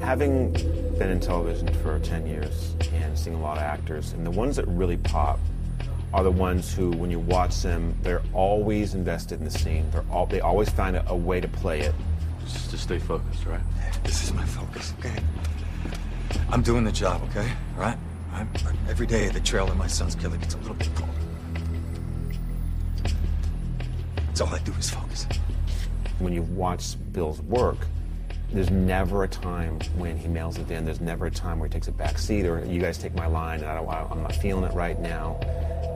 Having been in television for 10 years and seeing a lot of actors, and the ones that really pop are the ones who, when you watch them, they're always invested in the scene. They're all, they always find a, a way to play it. Just to stay focused, right? This is my focus, okay? I'm doing the job, okay? All right? I'm, every day the trail of my son's killer gets a little bit colder. That's all I do is focus. When you watch Bill's work, there's never a time when he mails it in. There's never a time where he takes a back seat or you guys take my line and I don't, I'm not feeling it right now.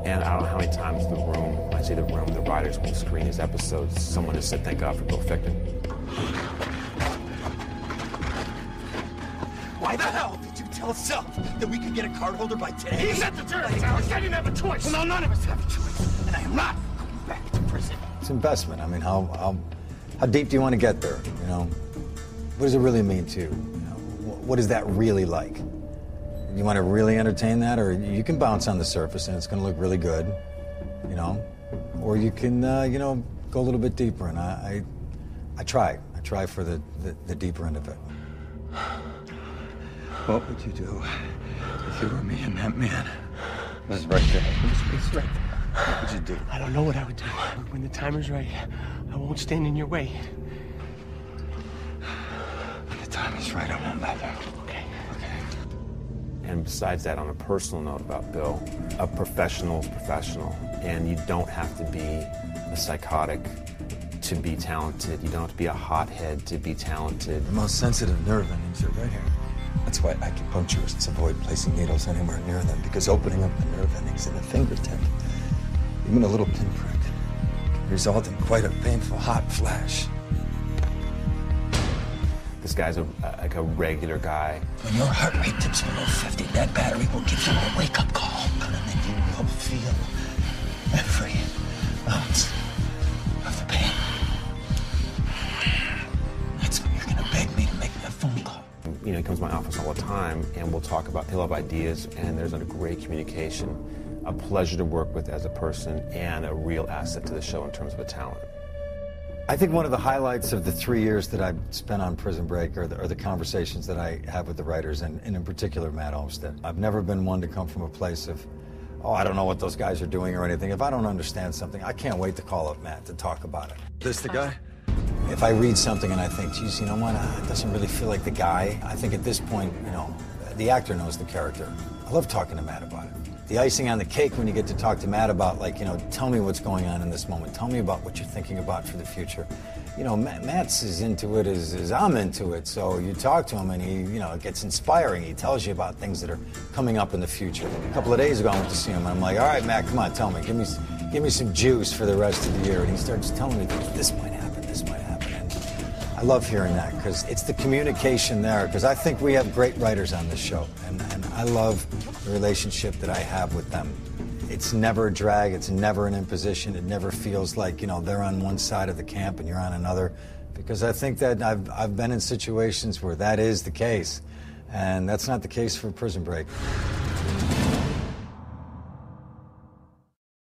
And I don't know how many times the room, I say the room, the writers will screen his episodes, someone has said, thank God for Bill Fichtner. Why the hell did you tell Self that we could get a card holder by today? He's at the turnstile. Alex. I didn't have a choice. Well, no, none of us have a choice. And I am not going back to prison. It's investment. I mean, how, how, how deep do you want to get there? You know, what does it really mean to you? you what is that really like? You want to really entertain that, or you can bounce on the surface and it's going to look really good, you know, or you can, uh, you know, go a little bit deeper. And I, I, I try. I try for the, the, the deeper end of it. What would you do if you were me and that man? It's right there. It's, it's right there. What would you do? I don't know what I would do. But when the time is right, I won't stand in your way. When the time is right, I won't let her. Okay. And besides that, on a personal note about Bill, a professional is professional. And you don't have to be a psychotic to be talented. You don't have to be a hothead to be talented. The most sensitive nerve endings are right here. That's why acupuncturists avoid placing needles anywhere near them, because opening up the nerve endings in a fingertip, even a little pinprick, can result in quite a painful hot flash. This guy's a, like a regular guy. When your heart rate dips below 50, that battery will give you a wake-up call. And then you will feel every ounce of the pain. That's when you're gonna beg me to make that phone call. You know, he comes to my office all the time, and we'll talk about, he'll have ideas, and there's a great communication. A pleasure to work with as a person, and a real asset to the show in terms of a talent. I think one of the highlights of the three years that I've spent on Prison Break are the, are the conversations that I have with the writers, and, and in particular Matt Olmstead. I've never been one to come from a place of, oh, I don't know what those guys are doing or anything. If I don't understand something, I can't wait to call up Matt to talk about it. This the guy? If I read something and I think, geez, you know what, uh, it doesn't really feel like the guy, I think at this point, you know, the actor knows the character. I love talking to Matt about it. The icing on the cake when you get to talk to Matt about, like, you know, tell me what's going on in this moment. Tell me about what you're thinking about for the future. You know, Matt, Matt's as into it as, as I'm into it. So you talk to him and he, you know, it gets inspiring. He tells you about things that are coming up in the future. A couple of days ago, I went to see him and I'm like, all right, Matt, come on, tell me. Give me, give me some juice for the rest of the year. And he starts telling me, this might happen, this might happen. I love hearing that because it's the communication there. Because I think we have great writers on this show, and, and I love the relationship that I have with them. It's never a drag. It's never an imposition. It never feels like you know they're on one side of the camp and you're on another. Because I think that I've I've been in situations where that is the case, and that's not the case for Prison Break.